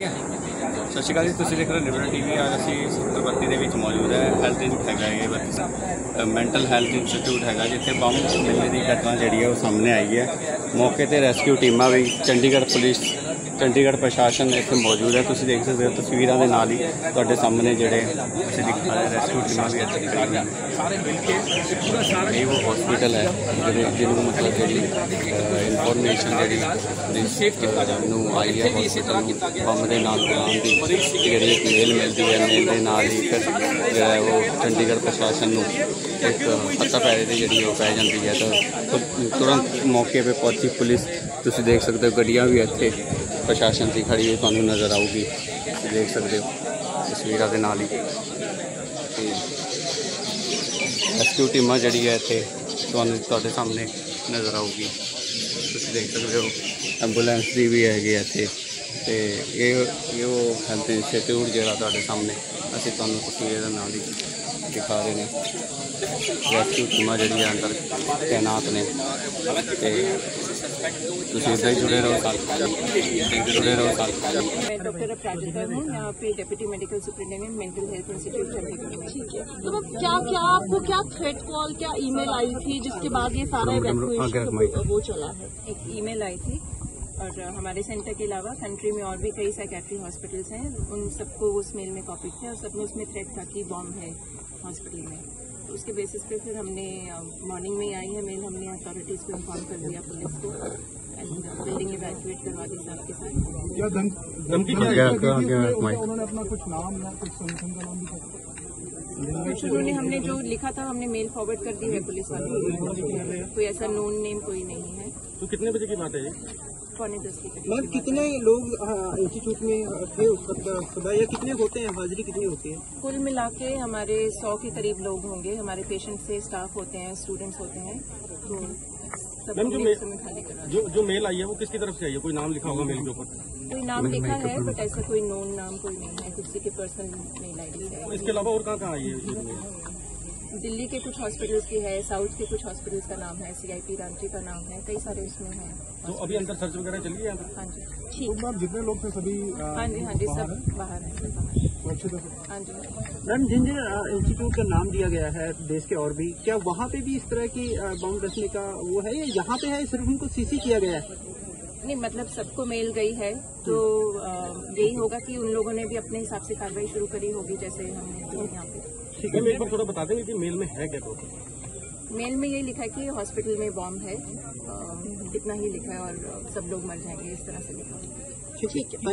ਸਤਿ ਸ਼੍ਰੀ ਅਕਾਲ ਜੀ, ਤੁਸੀਂ ਦੇਖ ਰਹੇ ਹੋ ਲਿਬਰਲ ਟੀਵੀ। ਅੱਜ ਅਸੀਂ ਸੈਕਟਰ 32 ਦੇ ਵਿੱਚ ਮੌਜੂਦ ਹੈ। ਹੈਲਥ ਇੰਸਟੀਚਿਊਟ ਹੈਗਾ ਇਹ, ਬੱਤੀ ਮੈਂਟਲ ਹੈਲਥ ਇੰਸਟੀਚਿਊਟ ਹੈਗਾ, ਜਿੱਥੇ ਬੰਬ ਮਿਲਣੇ ਦੀ ਘਟਨਾ ਜਿਹੜੀ ਹੈ ਉਹ ਸਾਹਮਣੇ ਆਈ ਹੈ। ਮੌਕੇ ਤੇ ਰੈਸਕਿਊ ਟੀਮਾਂ ਵੀ ਚੰਡੀਗੜ੍ਹ ਪੁਲਿਸ ਚੰਡੀਗੜ੍ਹ ਪ੍ਰਸ਼ਾਸਨ ਇੱਥੇ ਮੌਜੂਦ ਹੈ। ਤੁਸੀਂ ਦੇਖ ਸਕਦੇ ਹੋ ਤਸਵੀਰਾਂ ਦੇ ਨਾਲ ਹੀ ਤੁਹਾਡੇ ਸਾਹਮਣੇ ਜਿਹੜੇ ਅਸੀਂ ਦਿਖਾ ਰਹੇ ਰੈਸਕਿਊ ਟੀਮਾਂ ਵੀ ਇੱਥੇ ਖੜੀਆਂ ਹੋਈਆਂ ਸਾਰੇ ਮਿਲ ਕੇ ਇਹ ਉਹ ਹਸਪੀਟਲ ਹੈ ਜਿਹੜੇ ਜਿਹਨੂੰ ਮਤਲਬ ਜਿਹੜੀ ਇਨਫੋਰਮੇਸ਼ਨ ਜਿਹੜੀ ਸੇਫਟੀ ਨੂੰ ਆਈ ਹੈ ਹਸਪੀਟਲ ਨੂੰ, ਬੰਬ ਦੇ ਨਾਲ ਬਣਾਉਣ ਦੀ ਜਿਹੜੀ ਇੱਕ ਮੇਲ ਮਿਲਦੀ ਹੈ। ਮੇਲ ਦੇ ਨਾਲ ਹੀ ਫਿਰ, ਜਿਹੜਾ ਉਹ ਚੰਡੀਗੜ੍ਹ ਪ੍ਰਸ਼ਾਸਨ ਨੂੰ ਇੱਕ ਹੱਥਾ ਪੈਰੇ ਦੀ ਜਿਹੜੀ ਉਹ ਪੈ ਜਾਂਦੀ ਹੈ। ਤਾਂ ਤੁਰੰਤ ਮੌਕੇ 'ਤੇ ਪਹੁੰਚੀ ਪੁਲਿਸ। ਤੁਸੀਂ ਦੇਖ ਸਕਦੇ ਹੋ ਗੱਡੀਆਂ ਵੀ ਇੱਥੇ ਪ੍ਰਸ਼ਾਸਨ ਦੀ ਖੜੀ ਹੋਈ ਤੁਹਾਨੂੰ ਨਜ਼ਰ ਆਊਗੀ। ਤੁਸੀਂ ਦੇਖ ਸਕਦੇ ਹੋ, ਤਸਵੀਰਾਂ ਦੇ ਨਾਲ ਹੀ। ਤੇ ਰੈਸਕਿਊ ਟੀਮਾਂ ਜਿਹੜੀ ਹੈ ਇੱਥੇ ਤੁਹਾਨੂੰ ਤੁਹਾਡੇ ਸਾਹਮਣੇ ਨਜ਼ਰ ਆਊਗੀ। ਤੁਸੀਂ ਦੇਖ ਸਕਦੇ ਹੋ, ਐਂਬੂਲੈਂਸ ਦੀ ਵੀ ਹੈਗੀ ਹੈ ਇੱਥੇ। ਤੇ ਇਹ ਇਹ ਉਹ ਹੈਲਥ ਇੰਸਟੀਚਿਊਟ ਜਿਹੜਾ ਤੁਹਾਡੇ ਸਾਹਮਣੇ, ਅਸੀਂ ਤੁਹਾਨੂੰ ਤਸਵੀਰ ਦੇ ਨਾਲ ਹੀ ਦਿਖਾ ਰਹੇ ਨੇ। ਰੈਸਕਿਊ ਟੀਮਾਂ ਜਿਹੜੀਆਂ ਅੰਦਰ ਤੈਨਾਤ ਨੇ। ਤੇ मैं डॉक्टर प्राजकर हूँ यहाँ पे deputy medical superintendent mental health institute Chandigarh तो क्या क्या आपको क्या थ्रेड कॉल क्या ईमेल आई थी जिसके बाद ये सारा वो चला है एक ईमेल आई थी और हमारे सेंटर के अलावा कंट्री में और भी कई साइकेट्री हॉस्पिटल्स हैं उन सबको उस मेल में कॉपी किया और सबने उसमें थ्रेड था कि बॉम्ब है हॉस्पिटल में तो उसके बेसिस पे फिर हमने मॉर्निंग में आई है मेल हमने अथॉरिटीज़ को इन्फॉर्म कर दिया पुलिस को एंड बिल्डिंग इवैक्यूएट करवा दी साथ के साथ। क्या धमकी क्या-? माइक। उन्होंने अपना कुछ नाम या कुछ संगठन का नाम कुछ उन्होंने हमने जो लिखा था हमने मेल फॉरवर्ड कर दी है पुलिस वालों को। कोई ऐसा नोन नेम कोई नहीं है। तो कितने बजे की बात है ये? पौने दस की करीब मैम कितने लोग इंस्टीट्यूट में थे उस वक्त सुबह या कितने होते हैं? हाजिरी कितनी होती है? कुल मिला के हमारे सौ के करीब लोग होंगे। हमारे पेशेंट से स्टाफ होते हैं स्टूडेंट्स होते हैं। तो मैम, जो मेल मे- खाली करा जो जो मेल आई है वो किसकी तरफ़ से आई है? कोई नाम लिखा होगा मेल के ऊपर? कोई नाम लिखा है बट ऐसा कोई नोन नाम कोई नहीं है। किसी के पर्सनल मेल आई है। इसके अलावा और कहाँ कहाँ आई है? दिल्ली के कुछ हॉस्पिटल्स की है साउथ के कुछ हॉस्पिटल्स का नाम है सीआईपी रांची का नाम है कई सारे उसमें हैं। तो अभी अंदर सर्च वगैरह चल रही है हाँ जी। तो मैम जितने लोग थे सभी हाँ जी हाँ जी सब बाहर हैं? बाहर हैं। जी। मैम जिन जिन इंस्टीट्यूट का नाम दिया गया है देश के और भी क्या वहाँ पे भी इस तरह की बम रखने का वो है या यहाँ पे है सिर्फ़ उनको सीसी किया गया है? नहीं मतलब सबको मेल गई है तो यही होगा कि उन लोगों ने भी अपने हिसाब से कार्रवाई शुरू करी होगी जैसे हमने यहाँ पे मैम एक बार थोड़ा बता देंगे कि मेल में है क्या प्रॉब्लम मेल में यही लिखा है कि हॉस्पिटल में बॉम्ब है। इतना ही लिखा है और सब लोग मर जाएँगे इस तरह से लिखा है। ठीक है।